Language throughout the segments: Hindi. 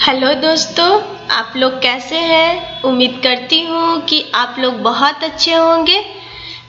हेलो दोस्तों, आप लोग कैसे हैं? उम्मीद करती हूँ कि आप लोग बहुत अच्छे होंगे।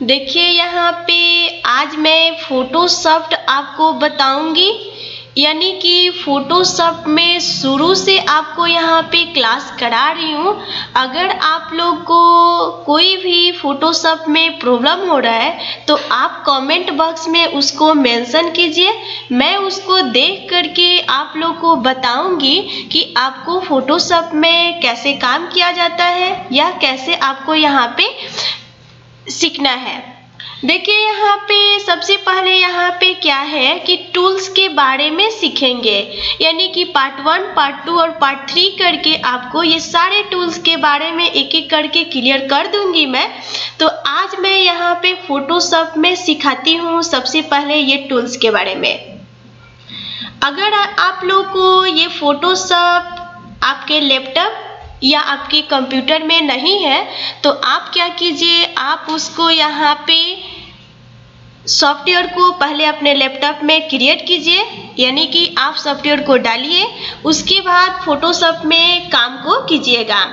देखिए यहाँ पे आज मैं फ़ोटोशॉफ्ट आपको बताऊँगी। यानी कि फोटोशॉप में शुरू से आपको यहाँ पे क्लास करा रही हूँ। अगर आप लोग को कोई भी फोटोशॉप में प्रॉब्लम हो रहा है तो आप कमेंट बॉक्स में उसको मेंशन कीजिए। मैं उसको देख करके आप लोग को बताऊँगी कि आपको फोटोशॉप में कैसे काम किया जाता है या कैसे आपको यहाँ पे सीखना है। देखिए, यहाँ पे सबसे पहले यहाँ पे क्या है कि टूल्स के बारे में सीखेंगे। यानी कि पार्ट वन पार्ट टू और पार्ट थ्री करके आपको ये सारे टूल्स के बारे में एक एक करके क्लियर कर दूँगी मैं। तो आज मैं यहाँ पे फोटोशॉप में सिखाती हूँ सबसे पहले ये टूल्स के बारे में। अगर आप लोग को ये फोटोशॉप आपके लैपटॉप या आपके कंप्यूटर में नहीं है तो आप क्या कीजिए, आप उसको यहाँ पे सॉफ्टवेयर को पहले अपने लैपटॉप में क्रिएट कीजिए, यानी कि आप सॉफ्टवेयर को डालिए, उसके बाद फोटोशॉप में काम को कीजिएगा।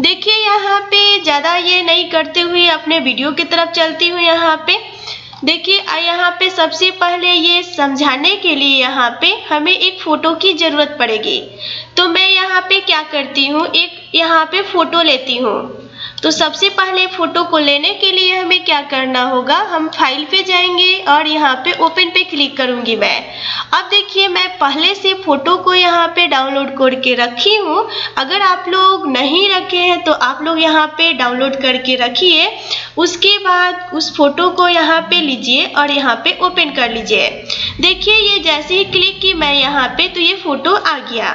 देखिए, यहाँ पे ज़्यादा ये नहीं करते हुए अपने वीडियो की तरफ़ चलती हूँ यहाँ पे। देखिए यहाँ पे सबसे पहले ये समझाने के लिए यहाँ पे हमें एक फ़ोटो की ज़रूरत पड़ेगी। तो मैं यहाँ पे क्या करती हूँ, एक यहाँ पे फ़ोटो लेती हूँ। तो सबसे पहले फ़ोटो को लेने के लिए हमें क्या करना होगा? हम फ़ाइल पे जाएँगे और यहाँ पे ओपन पे क्लिक करूँगी मैं। अब देखिए, मैं पहले से फ़ोटो को यहाँ पे डाउनलोड करके रखी हूँ। अगर आप लोग नहीं रखे हैं तो आप लोग यहाँ पे डाउनलोड करके रखिए। उसके बाद उस फ़ोटो को यहाँ पे लीजिए और यहाँ पे ओपन कर लीजिए। देखिए, ये जैसे ही क्लिक की मैं यहाँ पे तो ये फ़ोटो आ गया।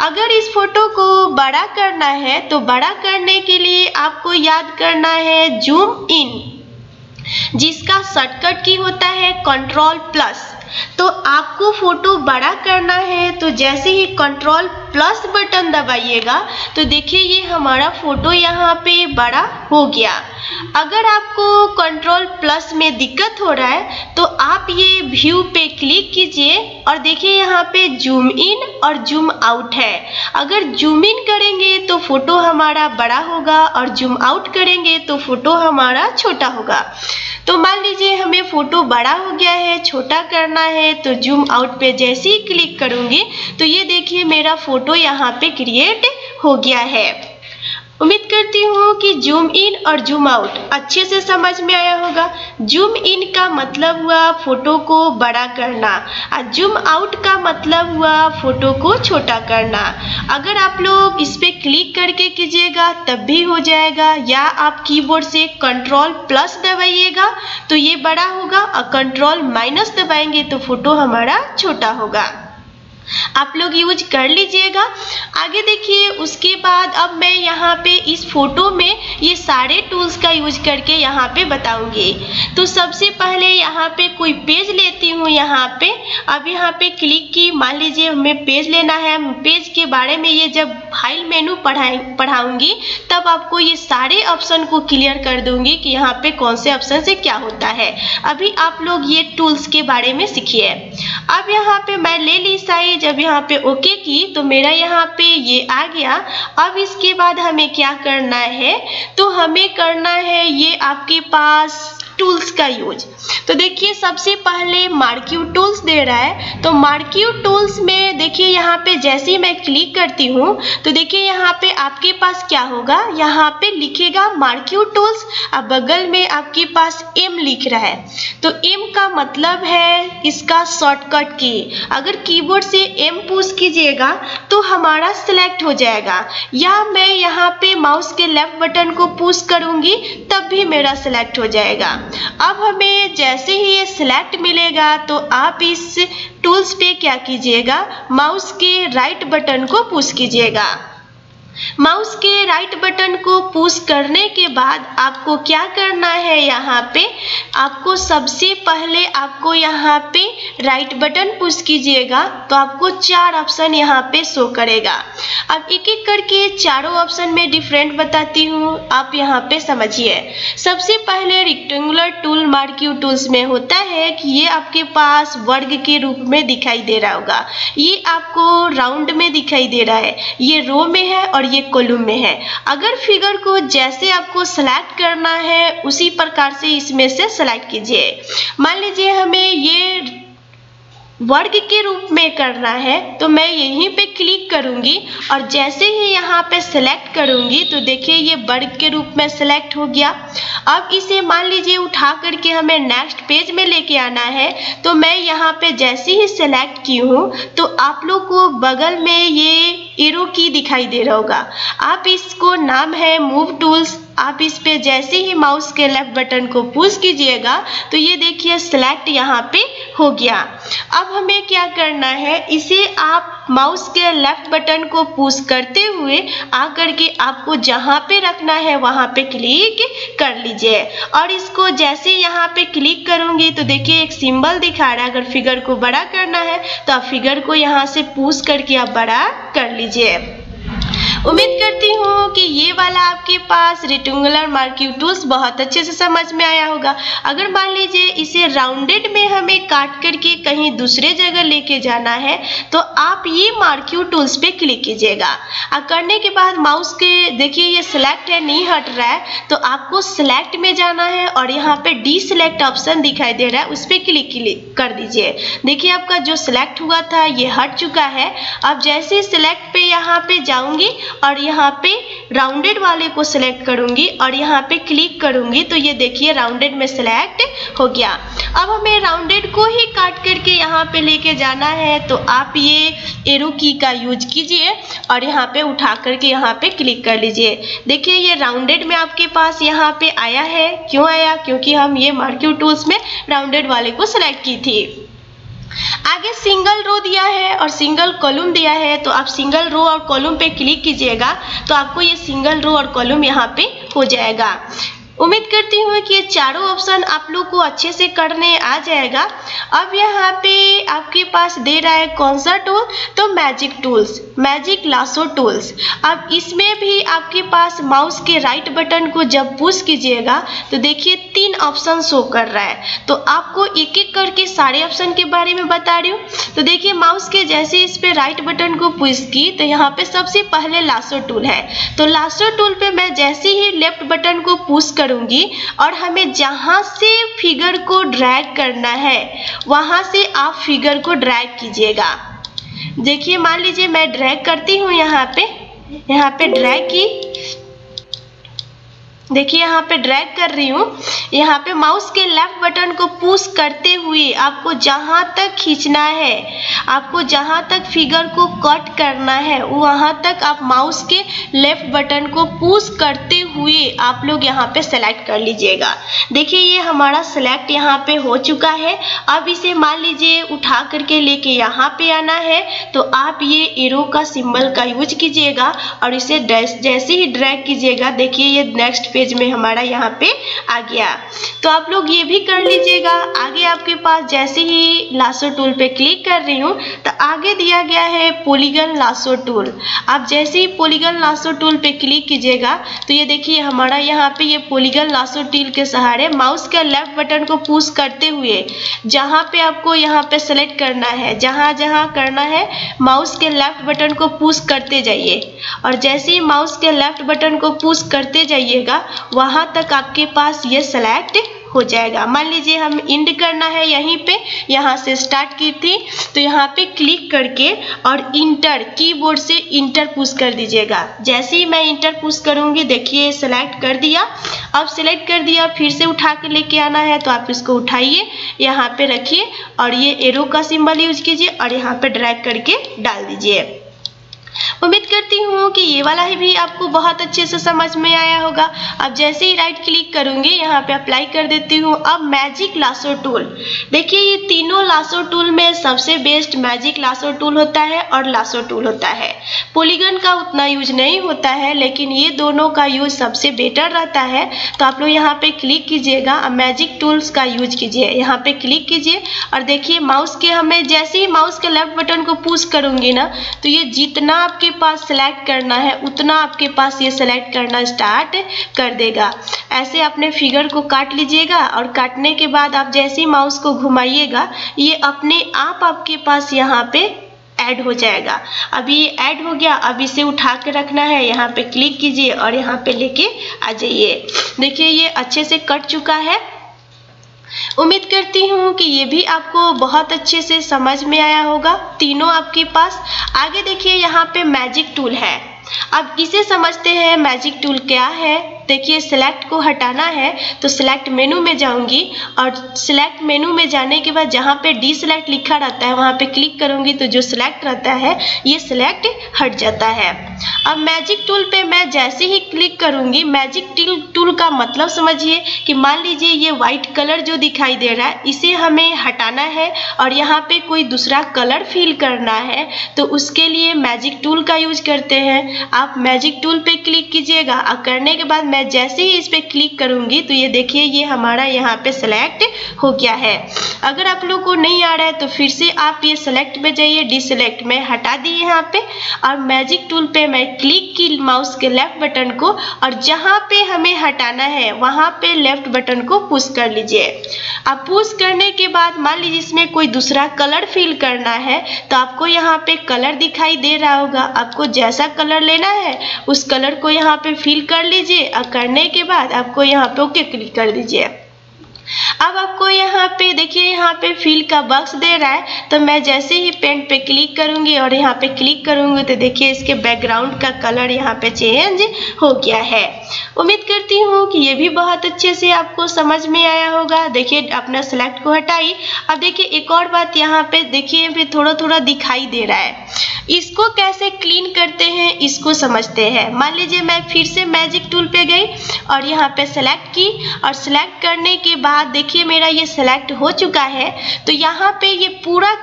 अगर इस फ़ोटो को बड़ा करना है तो बड़ा करने के लिए आपको याद करना है जूम इन जिसका शॉर्टकट की होता है कंट्रोल प्लस तो आपको फ़ोटो बड़ा करना है तो जैसे ही कंट्रोल प्लस बटन दबाइएगा तो देखिए ये हमारा फ़ोटो यहाँ पे बड़ा हो गया। अगर आपको कंट्रोल प्लस में दिक्कत हो रहा है तो आप ये व्यू पे क्लिक कीजिए और देखिए यहाँ पे जूम इन और जूम आउट है। अगर जूम इन करेंगे तो फ़ोटो हमारा बड़ा होगा और जूम आउट करेंगे तो फ़ोटो हमारा छोटा होगा। तो मान लीजिए हमें फ़ोटो बड़ा हो गया है, छोटा करना है तो जूम आउट पे जैसे ही क्लिक करूँगी तो ये देखिए मेरा फ़ोटो यहाँ पे क्रिएट हो गया है। उम्मीद करती हूँ कि जूम इन और जूम आउट अच्छे से समझ में आया होगा। जूम इन का मतलब हुआ फ़ोटो को बड़ा करना और जूम आउट का मतलब हुआ फ़ोटो को छोटा करना। अगर आप लोग इस पर क्लिक करके कीजिएगा, तब भी हो जाएगा। या आप कीबोर्ड से कंट्रोल प्लस दबाइएगा तो ये बड़ा होगा और कंट्रोल माइनस दबाएँगे तो फ़ोटो हमारा छोटा होगा। आप लोग यूज़ कर लीजिएगा। आगे देखिए, उसके बाद अब मैं यहाँ पे इस फ़ोटो में ये सारे टूल्स का यूज़ करके यहाँ पे बताऊँगी। तो सबसे पहले यहाँ पे कोई पेज लेती हूँ यहाँ पे। अब यहाँ पे क्लिक की, मान लीजिए हमें पेज लेना है। पेज के बारे में ये जब फ़ाइल मेनू पढ़ाए पढ़ाऊँगी, तब आपको ये सारे ऑप्शन को क्लियर कर दूँगी कि यहाँ पे कौन से ऑप्शन से क्या होता है। अभी आप लोग ये टूल्स के बारे में सीखिए। अब यहाँ पे मैं ले ली साइज़ जब यहाँ पे ओके की तो मेरा यहाँ पे ये आ गया। अब इसके बाद हमें क्या करना है? तो हमें करना है ये आपके पास टूल्स का यूज़। तो देखिए, सबसे पहले मार्क्यू टूल्स दे रहा है। तो मार्क्यू टूल्स में देखिए, यहाँ पे जैसे ही मैं क्लिक करती हूँ तो देखिए, यहाँ पे आपके पास क्या होगा? यहाँ पे लिखेगा मार्क्यू टूल्स। और बगल में आपके पास एम लिख रहा है। तो एम का मतलब है इसका शॉर्टकट की। अगर कीबोर्ड से एम पुश कीजिएगा तो हमारा सिलेक्ट हो जाएगा। या मैं यहाँ पे माउस के लेफ़्ट बटन को पुश करूँगी, तब भी मेरा सिलेक्ट हो जाएगा। अब हमें जैसे ही ये सिलेक्ट मिलेगा तो आप इस टूल्स पे क्या कीजिएगा? माउस के राइट बटन को पुश कीजिएगा। माउस के राइट बटन को पुश करने के बाद आपको क्या करना है यहाँ पे? आपको सबसे पहले आपको यहाँ पे राइट बटन पुश कीजिएगा तो आपको चार ऑप्शन यहाँ पे शो करेगा। अब एक एक करके चारों ऑप्शन में डिफरेंट बताती हूँ, आप यहाँ पे समझिए। सबसे पहले रिक्टेंगुलर टूल मार्क्यू टूल्स में होता है कि ये आपके पास वर्ग के रूप में दिखाई दे रहा होगा। ये आपको राउंड में दिखाई दे रहा है। ये रो में है और ये कॉलम में है। अगर फिगर को जैसे आपको सेलेक्ट करना है, उसी प्रकार से इसमें से सेलेक्ट कीजिए। मान लीजिए हमें ये वर्ग के रूप में करना है तो मैं यहीं पे क्लिक करूँगी और जैसे ही यहाँ पे सेलेक्ट करूँगी तो देखिए ये वर्ग के रूप में सेलेक्ट हो गया। अब इसे मान लीजिए उठा करके हमें नेक्स्ट पेज में लेके आना है तो मैं यहाँ पे जैसे ही सेलेक्ट की हूँ तो आप लोग को बगल में ये एरो की दिखाई दे रहा होगा। आप इसको नाम है मूव टूल्स आप इस पे जैसे ही माउस के लेफ़्ट बटन को पुश कीजिएगा तो ये देखिए सेलेक्ट यहाँ पे हो गया। अब हमें क्या करना है, इसे आप माउस के लेफ़्ट बटन को पुश करते हुए आकर के आपको जहाँ पे रखना है, वहाँ पे क्लिक कर लीजिए। और इसको जैसे यहाँ पे क्लिक करूँगी तो देखिए एक सिंबल दिखा रहा है। अगर फिगर को बड़ा करना है तो आप फिगर को यहाँ से पुश करके आप बड़ा कर लीजिए। उम्मीद करती हूँ कि ये वाला आपके पास रेक्टेंगुलर मार्क्यू टूल्स बहुत अच्छे से समझ में आया होगा। अगर मान लीजिए इसे राउंडेड में हमें काट करके कहीं दूसरे जगह लेके जाना है तो आप ये मार्क्यू टूल्स पे क्लिक कीजिएगा। और करने के बाद माउस के, देखिए ये सिलेक्ट है, नहीं हट रहा है तो आपको सिलेक्ट में जाना है और यहाँ पे डी सिलेक्ट ऑप्शन दिखाई दे रहा है, उस पर क्लिक कर दीजिए। देखिए आपका जो सिलेक्ट हुआ था, ये हट चुका है। अब जैसे सिलेक्ट पे यहाँ पे जाऊँगी और यहाँ पे राउंडेड वाले को सिलेक्ट करूँगी और यहाँ पे क्लिक करूँगी तो ये देखिए राउंडेड में सिलेक्ट हो गया। अब हमें राउंडेड को ही काट करके यहाँ पे लेके जाना है तो आप ये एरो की का यूज़ कीजिए और यहाँ पे उठा करके यहाँ पे क्लिक कर लीजिए। देखिए ये राउंडेड में आपके पास यहाँ पे आया है। क्यों आया? क्योंकि हम ये मार्क्यू टूल्स में राउंडेड वाले को सिलेक्ट की थी। आगे सिंगल रो दिया है और सिंगल कॉलम दिया है तो आप सिंगल रो और कॉलम पे क्लिक कीजिएगा तो आपको ये सिंगल रो और कॉलम यहाँ पे हो जाएगा। उम्मीद करती हूँ कि ये चारों ऑप्शन आप लोग को अच्छे से करने आ जाएगा। अब यहाँ पे आपके पास दे रहा है कौन सा टूल तो magic tools magic lasso tools अब इसमें भी आपके पास माउस के राइट बटन को जब पुश कीजिएगा तो देखिए तीन ऑप्शन शो कर रहा है। तो आपको एक एक करके सारे ऑप्शन के बारे में बता रही हूँ। तो देखिए माउस के जैसे इस पे राइट बटन को पुश की तो यहाँ पे सबसे पहले लासो टूल है। तो लासो टूल पे मैं जैसे ही लेफ़्ट बटन को पुश कर करूँगी और हमें जहाँ से फिगर को ड्रैग करना है, वहाँ से आप फिगर को ड्रैग कीजिएगा। देखिए, मान लीजिए मैं ड्रैग करती हूँ यहाँ पे यहाँ पे ड्रैग की। देखिए, यहाँ पे ड्रैग कर रही हूँ। यहाँ पे माउस के लेफ़्ट बटन को पुश करते हुए आपको जहाँ तक खींचना है, आपको जहाँ तक फिगर को कट करना है, वहाँ तक आप माउस के लेफ़्ट बटन को पुश करते हुए आप लोग यहाँ पे सेलेक्ट कर लीजिएगा। देखिए, ये हमारा सेलेक्ट यहाँ पे हो चुका है। अब इसे मान लीजिए उठा करके लेके यहाँ पे आना है तो आप ये एरो का सिंबल का यूज़ कीजिएगा और इसे जैसे ही ड्रैग कीजिएगा, देखिए ये नेक्स्ट पेज में हमारा यहाँ पे आ गया। तो आप लोग ये भी कर लीजिएगा। आगे आपके पास जैसे ही लासो टूल पे क्लिक कर रही हूँ तो आगे दिया गया है पोलीगन लासो टूल आप जैसे ही पोलीगन लासो टूल पे क्लिक कीजिएगा तो ये देखिए हमारा यहाँ पे ये पोलीगन लासो टील के सहारे माउस के लेफ़्ट बटन को पुश करते हुए, जहाँ पे आपको यहाँ पे सेलेक्ट करना है, जहाँ जहाँ करना है माउस के लेफ़्ट बटन को पुश करते जाइए। और जैसे ही माउस के लेफ़्ट बटन को पुश करते जाइएगा, वहाँ तक आपके पास ये सेलेक्ट हो जाएगा। मान लीजिए हम इंड करना है यहीं पे, यहाँ से स्टार्ट की थी तो यहाँ पे क्लिक करके और इंटर कीबोर्ड से इंटर पुश कर दीजिएगा। जैसे ही मैं इंटर पुश करूँगी, देखिए सेलेक्ट कर दिया। अब सेलेक्ट कर दिया, फिर से उठा के लेके आना है तो आप इसको उठाइए, यहाँ पे रखिए और ये एरो का सिंबल यूज़ कीजिए और यहाँ पे ड्रैग करके डाल दीजिए। उम्मीद करती हूँ कि ये वाला ही भी आपको बहुत अच्छे से समझ में आया होगा। अब जैसे ही राइट क्लिक करूँगी, यहाँ पे अप्लाई कर देती हूँ। अब मैजिक लासो टूल देखिए, ये तीनों लासो टूल में सबसे बेस्ट मैजिक लासो टूल होता है और लासो टूल होता है। पोलीगन का उतना यूज़ नहीं होता है, लेकिन ये दोनों का यूज़ सबसे बेटर रहता है। तो आप लोग यहाँ पे क्लिक कीजिएगा। मैजिक टूल्स का यूज़ कीजिए। यहाँ पे क्लिक कीजिए। और देखिए माउस के हमें जैसे ही माउस के लेफ़्ट बटन को पुश करूँगी ना तो ये जितना आपके पास सेलेक्ट करना है, उतना आपके पास ये सेलेक्ट करना स्टार्ट कर देगा। ऐसे अपने फिगर को काट लीजिएगा और काटने के बाद आप जैसे ही माउस को घुमाइएगा, ये अपने आप आपके पास यहाँ पे ऐड हो जाएगा। अभी ये ऐड हो गया, अब इसे उठा के रखना है, यहाँ पे क्लिक कीजिए और यहाँ पे लेके आ जाइए। देखिए ये अच्छे से कट चुका है। उम्मीद करती हूँ कि ये भी आपको बहुत अच्छे से समझ में आया होगा। तीनों आपके पास। आगे देखिए, यहाँ पे मैजिक टूल है। अब इसे समझते हैं मैजिक टूल क्या है? देखिए सिलेक्ट को हटाना है तो सिलेक्ट मेनू में जाऊँगी और सिलेक्ट मेनू में जाने के बाद जहाँ पे डी सिलेक्ट लिखा रहता है, वहाँ पे क्लिक करूँगी तो जो सिलेक्ट रहता है, ये सिलेक्ट हट जाता है। अब मैजिक टूल पे मैं जैसे ही क्लिक करूँगी मैजिक टूल टूल का मतलब समझिए कि मान लीजिए ये व्हाइट कलर जो दिखाई दे रहा है, इसे हमें हटाना है और यहाँ पे कोई दूसरा कलर फिल करना है तो उसके लिए मैजिक टूल का यूज़ करते हैं। आप मैजिक टूल पे क्लिक कीजिएगा, और करने के बाद मैं जैसे ही इस पर क्लिक करूँगी तो ये देखिए, ये हमारा यहाँ पे सेलेक्ट हो गया है। अगर आप लोग को नहीं आ रहा है तो फिर से आप ये सेलेक्ट में जाइए डिसलेक्ट में हटा दिए यहाँ पे, और मैजिक टूल पे मैं क्लिक की माउस के लेफ़्ट बटन को, और जहाँ पे हमें हटाना है, वहाँ पे लेफ़्ट बटन को पुश कर लीजिए। अब पुश करने के बाद, मान लीजिए इसमें कोई दूसरा कलर फिल करना है तो आपको यहाँ पे कलर दिखाई दे रहा होगा। आपको जैसा कलर लेना है, उस कलर को यहाँ पे फिल कर लीजिए। करने के बाद आपको यहाँ पे ओके क्लिक कर दीजिए। अब आपको यहाँ पे, देखिए, यहाँ पे फिल का बॉक्स दे रहा है तो मैं जैसे ही पेंट पे क्लिक करूँगी और यहाँ पे क्लिक करूँगी तो देखिए, इसके बैकग्राउंड का कलर यहाँ पे चेंज हो गया है। उम्मीद करती हूँ कि ये भी बहुत अच्छे से आपको समझ में आया होगा। देखिए, अपना सेलेक्ट को हटाई अब देखिए, एक और बात यहाँ पे, देखिए फिर थोड़ा थोड़ा दिखाई दे रहा है। इसको कैसे क्लीन करते हैं, इसको समझते हैं। मान लीजिए, मैं फिर से मैजिक टूल पे गई और यहाँ पे सेलेक्ट की और सेलेक्ट करने के बाद देखिए मेरा ये सेलेक्ट हो चुका है तो यहाँ पे ये पूरा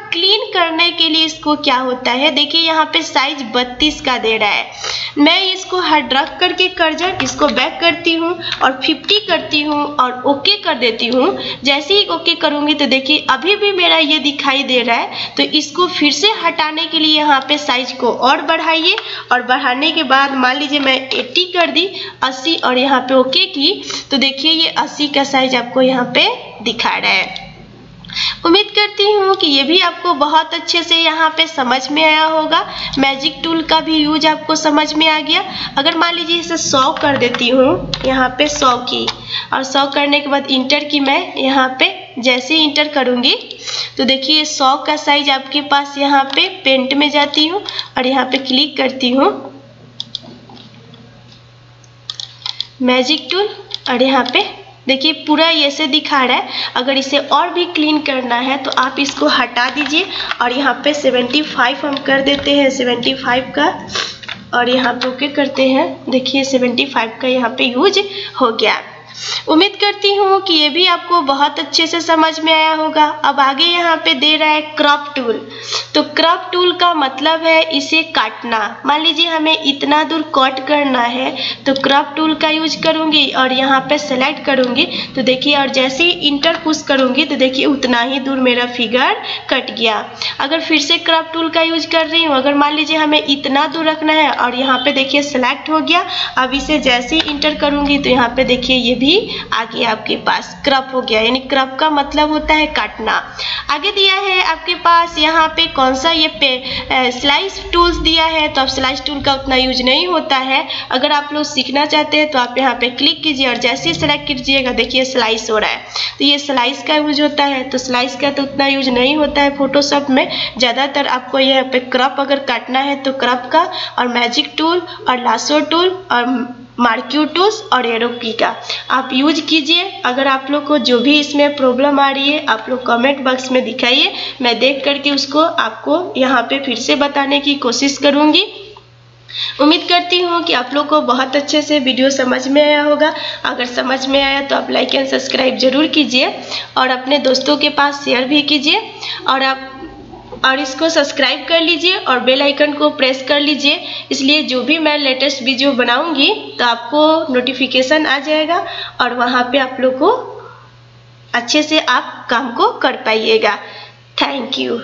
के लिए इसको क्या होता है? देखिए, यहाँ पे साइज़ बत्तीस का दे रहा है। मैं इसको हट रख करके कर्जर इसको बैक करती हूँ और 50 करती हूँ और ओके कर देती हूँ। जैसे ही ओके करूँगी तो देखिए, अभी भी मेरा ये दिखाई दे रहा है। तो इसको फिर से हटाने के लिए यहाँ पे साइज़ को और बढ़ाइए और बढ़ाने के बाद मान लीजिए मैं 80 कर दी 80 और यहाँ पे ओके की। तो देखिए, ये 80 का साइज़ आपको यहाँ पे दिखा रहा है। उम्मीद करती हूँ कि ये भी आपको बहुत अच्छे से यहाँ पे समझ में आया होगा। मैजिक टूल का भी यूज़ आपको समझ में आ गया। अगर मान लीजिए इसे सौ कर देती हूँ, यहाँ पे सौ की। और सौ करने के बाद इंटर की मैं यहाँ पे जैसे इंटर करूँगी तो देखिए सौ का साइज़ आपके पास यहाँ पे पेंट में जाती हूँ और यहाँ पे क्लिक करती हूँ। मैजिक टूल और यहाँ पे देखिए, पूरा ऐसे दिखा रहा है। अगर इसे और भी क्लीन करना है तो आप इसको हटा दीजिए और यहाँ पे 75 हम कर देते हैं 75 का। और यहाँ पे ओके करते हैं। देखिए 75 का यहाँ पे यूज़ हो गया। उम्मीद करती हूँ कि ये भी आपको बहुत अच्छे से समझ में आया होगा। अब आगे यहाँ पे दे रहा है क्रॉप टूल तो क्रॉप टूल का मतलब है इसे काटना। मान लीजिए हमें इतना दूर कट करना है तो क्रॉप टूल का यूज़ करूँगी और यहाँ पे सेलेक्ट करूँगी। तो देखिए, और जैसे ही इंटर पुश करूँगी तो देखिए उतना ही दूर मेरा फिगर कट गया। अगर फिर से क्रॉप टूल का यूज़ कर रही हूँ, अगर मान लीजिए हमें इतना दूर रखना है और यहाँ पे देखिए सेलेक्ट हो गया, अब इसे जैसे ही इंटर करूँगी तो यहाँ पे देखिए ये भी आ गया आपके पास क्रप हो गया, यानी क्रप का मतलब होता है काटना। आगे दिया है आपके पास यहाँ पे कौन सा ये पे स्लाइस टूल्स दिया है तो अब स्लाइस टूल का उतना यूज़ नहीं होता है। अगर आप लोग सीखना चाहते हैं तो आप यहाँ पे क्लिक कीजिए और जैसे ही सेलेक्ट कीजिएगा, देखिए स्लाइस हो रहा है। तो ये स्लाइस का यूज़ होता है तो स्लाइस का तो उतना यूज़ नहीं होता है फोटोशॉप में। ज़्यादातर आपको यहाँ पे क्रप अगर काटना है तो क्रप का और मैजिक टूल और लासो टूल और मार्क्यू टूल्स और एरोपी का आप यूज़ कीजिए। अगर आप लोग को जो भी इसमें प्रॉब्लम आ रही है, आप लोग कमेंट बॉक्स में दिखाइए। मैं देख करके उसको आपको यहाँ पे फिर से बताने की कोशिश करूँगी। उम्मीद करती हूँ कि आप लोग को बहुत अच्छे से वीडियो समझ में आया होगा। अगर समझ में आया तो आप लाइक एंड सब्सक्राइब ज़रूर कीजिए। और अपने दोस्तों के पास शेयर भी कीजिए। और आप और इसको सब्सक्राइब कर लीजिए और बेल आइकन को प्रेस कर लीजिए। इसलिए जो भी मैं लेटेस्ट वीडियो बनाऊँगी तो आपको नोटिफिकेशन आ जाएगा और वहाँ पे आप लोग को अच्छे से आप काम को कर पाइएगा। Thank you